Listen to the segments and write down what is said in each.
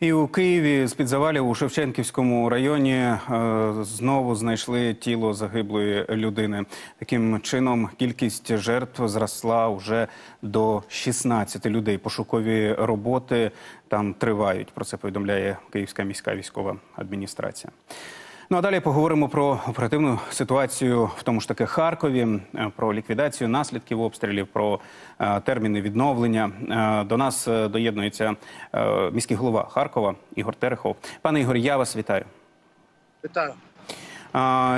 І у Києві з під завалів у Шевченківському районі е, знову знайшли тіло загиблої людини. Таким чином кількість жертв зросла вже до 16 людей. Пошукові роботи там тривають. Про це повідомляє Київська міська військова адміністрація. Ну а далі поговоримо про оперативну ситуацію в тому ж таки Харкові, е, про ліквідацію наслідків обстрілів, про е, терміни відновлення. Е, До нас е, доєднується е, міський голова Харкова Ігор Терехов. Пане Ігор, я вас вітаю. Вітаю.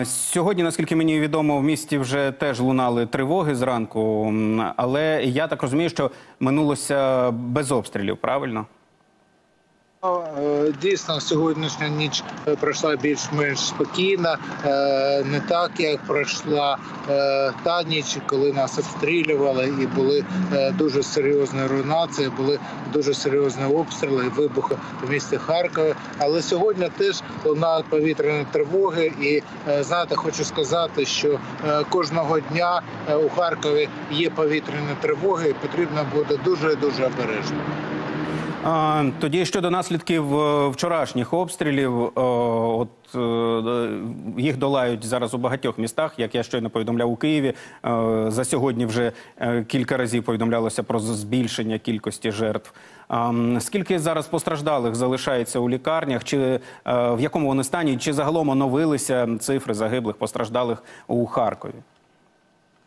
Сьогодні, наскільки мені відомо, в місті вже теж лунали тривоги зранку, але я так розумію, що минулося без обстрілів, правильно? Е, Дійсно, сьогоднішня ніч е, пройшла більш-менш спокійно, е, не так як пройшла та ніч, коли нас обстрілювали, і були дуже серйозні руйнації, були дуже серйозні обстріли, вибухи в місті Харкові. Але сьогодні теж лунають повітряні тривоги, і знаєте, хочу сказати, що кожного дня у Харкові є повітряні тривоги, і потрібно бути дуже дуже обережно. Тоді щодо наслідків е, вчорашніх обстрілів, е, от е, їх долають зараз у багатьох містах. Як я щойно повідомляв у Києві, за сьогодні вже кілька разів повідомлялося про збільшення кількості жертв. Скільки зараз постраждалих залишається у лікарнях? Чи в якому вони стані? Чи загалом оновилися цифри загиблих постраждалих у Харкові?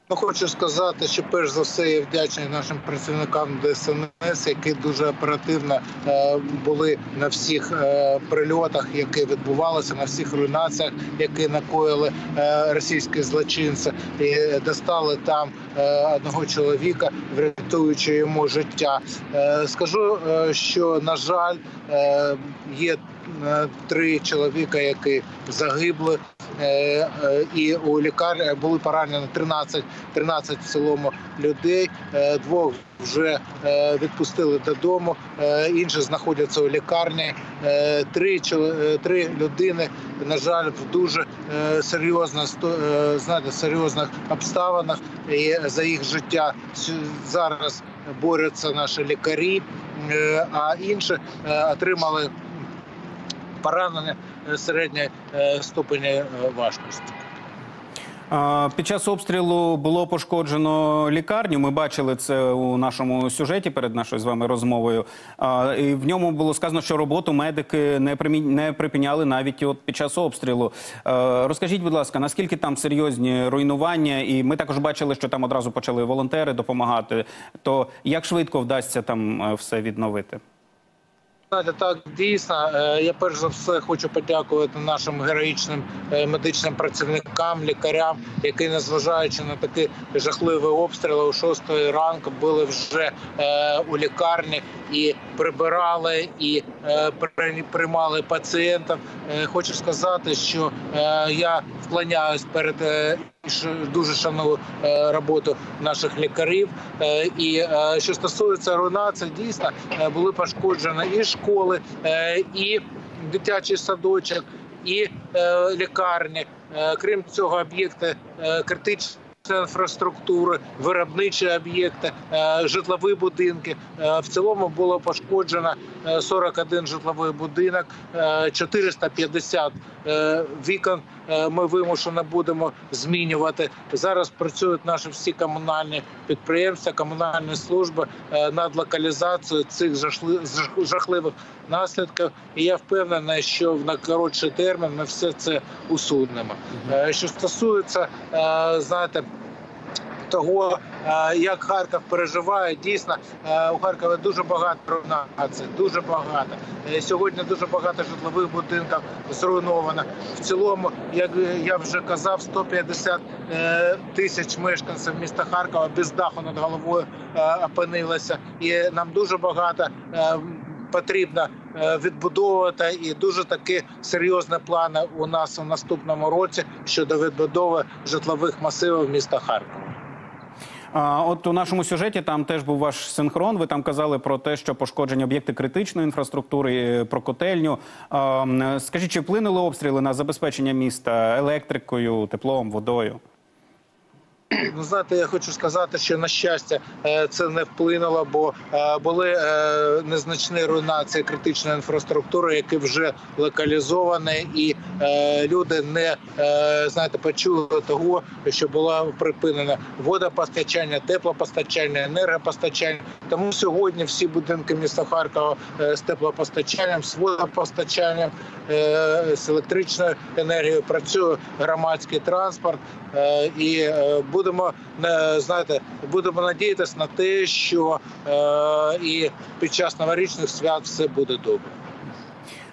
Ну, хочу сказати, що перш за все я вдячний нашим працівникам ДСНС, які дуже оперативно е, були на всіх е, прильотах, які відбувалися, на всіх руйнаціях, які накоїли е, російські злочинці, і достали там одного чоловіка, врятуючи йому життя. Скажу, що на жаль, є три чоловіка, які загибли. Е, е, І у лікарні були поранені 13, 13 в цілому людей. Е, Двох вже е, відпустили додому, е, інші знаходяться у лікарні. Е, Три, е, три людини, на жаль, в дуже е, серйозно, е, знаєте, серйозних обставинах. І за їх життя зараз борються наші лікарі, Е, а інші е, отримали поранення е, середньої е, ступені е, важкості. Під час обстрілу було пошкоджено лікарню. Ми бачили це у нашому сюжеті перед нашою з вами розмовою. І в ньому було сказано, що роботу медики не не припиняли навіть от під час обстрілу. Розкажіть, будь ласка, наскільки там серйозні руйнування? І ми також бачили, що там одразу почали волонтери допомагати. То як швидко вдасться там все відновити? Знаєте, так дійсно. Е, Я перш за все хочу подякувати нашим героїчним е, медичним працівникам, лікарям, які, незважаючи на такі жахливі обстріли, о 6 ранку були вже е, у лікарні і прибирали, і при- приймали пацієнтів. Хочу сказати, що я вклоняюсь перед дуже шаную е, роботу наших лікарів. Е, І е, що стосується руйнації, дійсно е, були пошкоджені і школи, і дитячий садочок, і лікарні. Крім цього, об'єкти критичної інфраструктури, виробничі об'єкти, житлові будинки. В цілому було пошкоджено е, 41 житловий будинок, е, 450 е, вікон. Е, Ми вимушено будемо змінювати. Зараз працюють наші всі комунальні підприємства, комунальні служби е, над локалізацією цих жахли- жахливих наслідків. І я впевнений, що в найкоротший термін ми все це усунемо. Е, Що стосується, знаєте. Того, е, як Харків переживає, дійсно е, у Харкові дуже багато руйнацій, дуже багато. Е, Сьогодні дуже багато житлових будинків зруйновано. В цілому, як я вже казав, 150 е, тисяч мешканців міста Харкова без даху над головою опинилося, і нам дуже багато. Потрібно відбудовувати і дуже такі серйозні плани у нас у наступному році щодо відбудови житлових масивів міста Харкова. От у нашому сюжеті там теж був ваш синхрон. Ви там казали про те, що пошкоджені об'єкти критичної інфраструктури, е, про котельню. Скажіть, чи вплинули обстріли на забезпечення міста електрикою, теплом, водою? Ну, знаєте, я хочу сказати, що на щастя е, це не вплинуло, бо е, були е, незначні руйнації критичної інфраструктури, які вже локалізовані, і люди не знаєте, почули того, що було припинено водопостачання, теплопостачання, енергопостачання. Тому сьогодні всі будинки міста Харкова з теплопостачанням, з водопостачанням, з електричною енергією працює громадський транспорт. І е, будемо знаєте, будемо надіятися на те, що е, і під час новорічних свят все буде добре.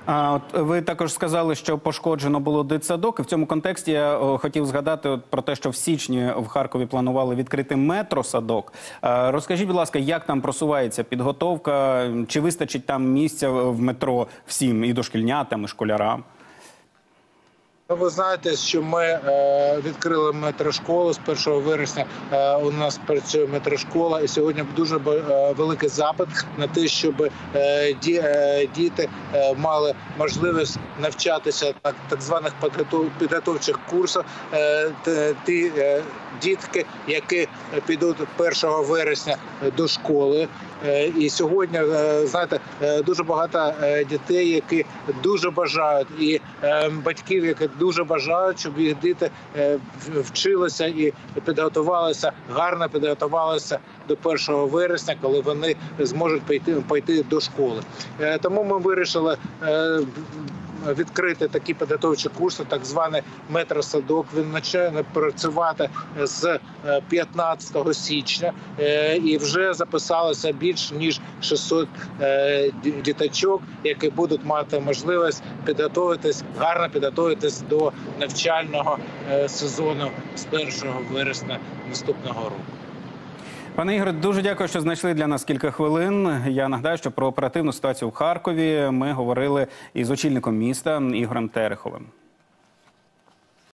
А от ви також сказали, що пошкоджено було дитсадок. І в цьому контексті я хотів згадати от про те, що в січні в Харкові планували відкрити метросадок. Е, Розкажіть, будь ласка, як там просувається підготовка? Чи вистачить там місця в метро всім і дошкільнятам, і школярам? Ну, ви знаєте, що ми е, відкрили метрошколу з 1 вересня. Е, у нас працює метрошкола, і сьогодні дуже е, великий запит на те, щоб ді, діти мали можливість навчатися на так званих підготов- підготовчих курсах. Ті дітки, які підуть 1 вересня до школи. І сьогодні знаєте, дуже багато дітей, які дуже бажають, і батьків, які дуже бажають, щоб їх діти е, вчилися і підготувалися, гарно підготувалися до 1 вересня, коли вони зможуть пойти пойти до школи. Е, Тому ми вирішили. Е, Відкрити такі підготовчі курси, так званий метросадок. Він почне працювати з е, 15 січня е, і вже записалося більш ніж 600 е, діточок, які будуть мати можливість підготуватись, гарно підготуватись до навчального е, сезону з 1 вересня наступного року. Пане Ігоре, дуже дякую, що знайшли для нас кілька хвилин. Я нагадаю, що про оперативну ситуацію в Харкові ми говорили із очільником міста Ігорем Тереховим.